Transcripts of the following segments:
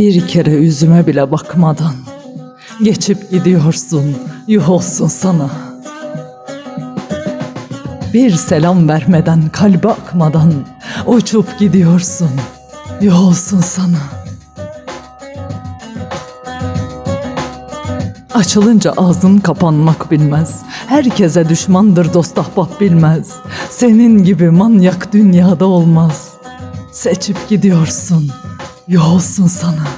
Bir kere yüzüme bile bakmadan geçip gidiyorsun. Yuh olsun sana. Bir selam vermeden, kalbe akmadan uçup gidiyorsun. Yuh olsun sana. Açılınca ağzın kapanmak bilmez. Herkese düşmandır dost ahbap bilmez. Senin gibi manyak dünyada olmaz. Seçip gidiyorsun. Yuh olsun sana.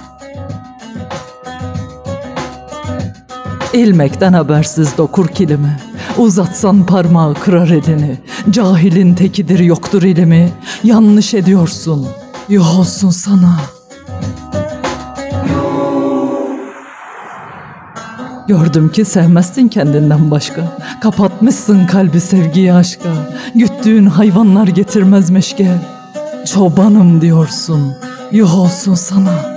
İlmekten habersiz dokur kilimi. Uzatsan parmağı kırar elini. Cahilin tekidir yoktur ilimi. Yanlış ediyorsun. Yuh olsun sana. Gördüm ki sevmezsin kendinden başka. Kapatmışsın kalbi sevgiye aşka. Güttüğün hayvanlar getirmez meşke. Çobanım diyorsun. Yuh olsun sana.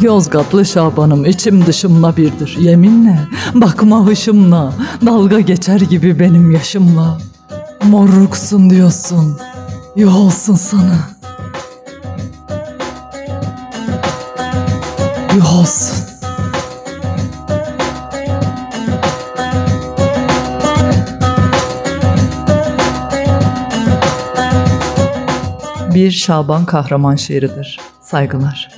Yozgatlı Şabanım içim dışımla birdir yeminle. Bakma hışımla dalga geçer gibi benim yaşımla. Morruksun diyorsun yuh olsun sana. Yuh olsun Bir Şaban kahraman şiiridir. Saygılar.